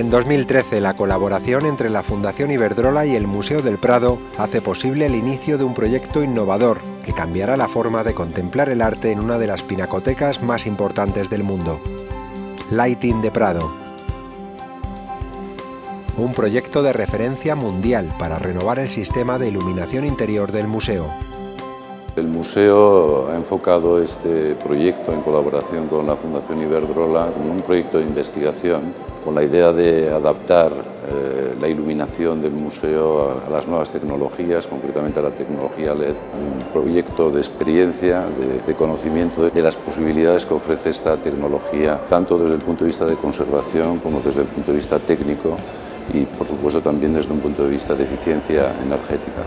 En 2013, la colaboración entre la Fundación Iberdrola y el Museo del Prado hace posible el inicio de un proyecto innovador que cambiará la forma de contemplar el arte en una de las pinacotecas más importantes del mundo. Lighting de Prado. Un proyecto de referencia mundial para renovar el sistema de iluminación interior del museo. El museo ha enfocado este proyecto en colaboración con la Fundación Iberdrola como un proyecto de investigación con la idea de adaptar eh, la iluminación del museo a, las nuevas tecnologías, concretamente a la tecnología LED. Un proyecto de experiencia, de, conocimiento de, de las posibilidades que ofrece esta tecnología, tanto desde el punto de vista de conservación como desde el punto de vista técnico y, por supuesto, también desde un punto de vista de eficiencia energética.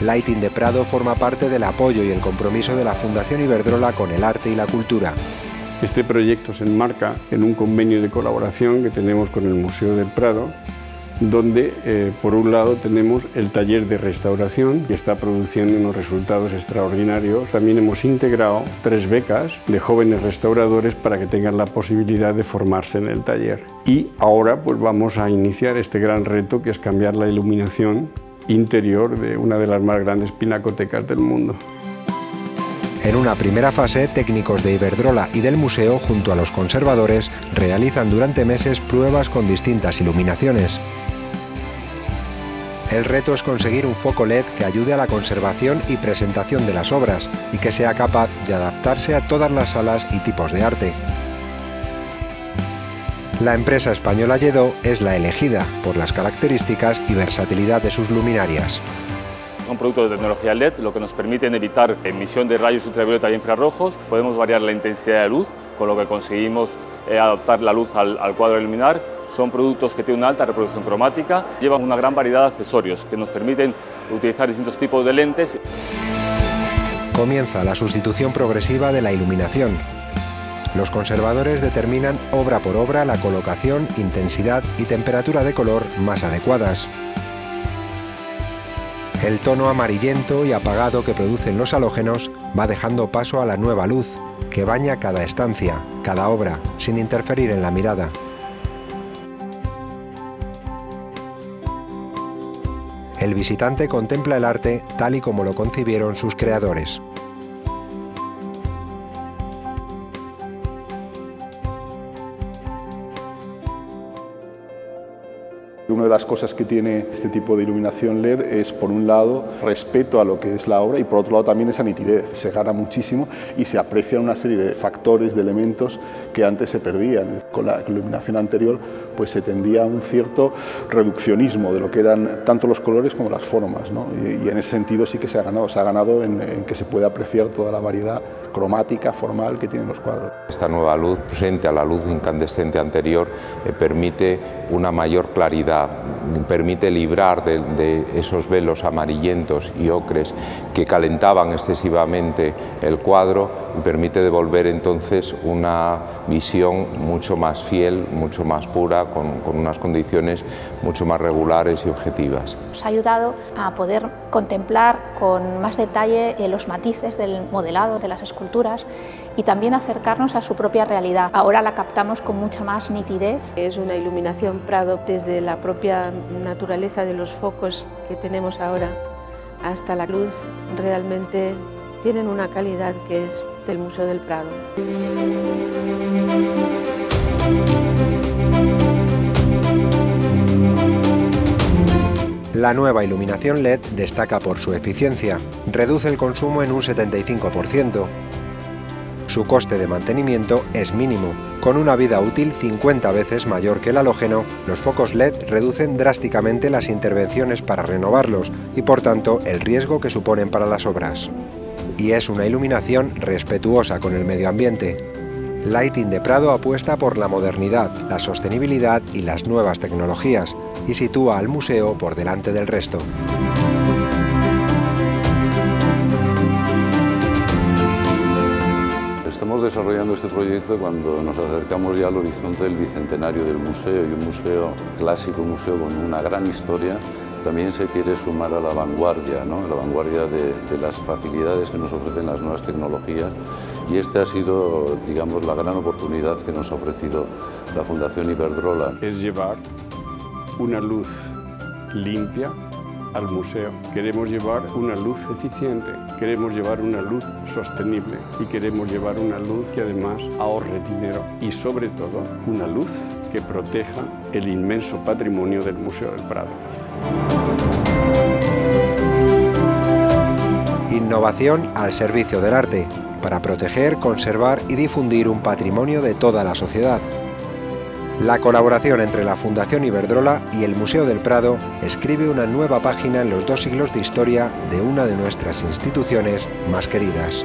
Lighting de Prado forma parte del apoyo y el compromiso de la Fundación Iberdrola con el arte y la cultura. Este proyecto se enmarca en un convenio de colaboración que tenemos con el Museo del Prado, donde eh, por un lado tenemos el taller de restauración que está produciendo unos resultados extraordinarios. También hemos integrado tres becas de jóvenes restauradores para que tengan la posibilidad de formarse en el taller. Y ahora pues vamos a iniciar este gran reto que es cambiar la iluminación interior de una de las más grandes pinacotecas del mundo. En una primera fase, técnicos de Iberdrola y del museo, junto a los conservadores, realizan durante meses pruebas con distintas iluminaciones. El reto es conseguir un foco LED que ayude a la conservación y presentación de las obras y que sea capaz de adaptarse a todas las salas y tipos de arte. La empresa española Yedo es la elegida por las características y versatilidad de sus luminarias. Son productos de tecnología LED, lo que nos permiten evitar emisión de rayos ultravioleta y infrarrojos. Podemos variar la intensidad de luz, con lo que conseguimos eh, adaptar la luz al, al cuadro luminar. Son productos que tienen una alta reproducción cromática, llevan una gran variedad de accesorios que nos permiten utilizar distintos tipos de lentes. Comienza la sustitución progresiva de la iluminación, los conservadores determinan obra por obra la colocación, intensidad y temperatura de color más adecuadas. El tono amarillento y apagado que producen los halógenos va dejando paso a la nueva luz, que baña cada estancia, cada obra, sin interferir en la mirada. El visitante contempla el arte tal y como lo concibieron sus creadores. Una de las cosas que tiene este tipo de iluminación LED es, por un lado, respeto a lo que es la obra y, por otro lado, también esa nitidez. Se gana muchísimo y se aprecian una serie de factores, de elementos que antes se perdían. Con la iluminación anterior pues se tendía a un cierto reduccionismo de lo que eran tanto los colores como las formas. Y, en ese sentido sí que se ha ganado, se ha ganado en, que se puede apreciar toda la variedad cromática, formal que tienen los cuadros. Esta nueva luz, frente a la luz incandescente anterior, eh, permite una mayor claridad, permite librar de, esos velos amarillentos y ocres que calentaban excesivamente el cuadro y permite devolver entonces una visión mucho más fiel, mucho más pura, con, con unas condiciones mucho más regulares y objetivas. Nos ha ayudado a poder contemplar con más detalle eh, los matices del modelado de las esculturas y también acercarnos a su propia realidad. Ahora la captamos con mucha más nitidez. Es una iluminación Prado desde la propia naturaleza de los focos que tenemos ahora hasta la luz realmente tienen una calidad que es del Museo del Prado. La nueva iluminación LED destaca por su eficiencia, reduce el consumo en un 75%. Su coste de mantenimiento es mínimo. Con una vida útil 50 veces mayor que el halógeno, los focos LED reducen drásticamente las intervenciones para renovarlos y por tanto el riesgo que suponen para las obras. Y es una iluminación respetuosa con el medio ambiente, Lighting de Prado apuesta por la modernidad, la sostenibilidad y las nuevas tecnologías y sitúa al museo por delante del resto. Estamos desarrollando este proyecto cuando nos acercamos ya al horizonte del bicentenario del museo y un museo clásico, un museo con una gran historia también se quiere sumar a la vanguardia, ¿no? la vanguardia de, las facilidades que nos ofrecen las nuevas tecnologías Y esta ha sido, digamos, la gran oportunidad que nos ha ofrecido la Fundación Iberdrola. Es llevar una luz limpia al museo. Queremos llevar una luz eficiente, queremos llevar una luz sostenible y queremos llevar una luz que además ahorre dinero y sobre todo una luz que proteja el inmenso patrimonio del Museo del Prado. Innovación al servicio del arte, para proteger, conservar y difundir un patrimonio de toda la sociedad. La colaboración entre la Fundación Iberdrola y el Museo del Prado escribe una nueva página en los dos siglos de historia de una de nuestras instituciones más queridas.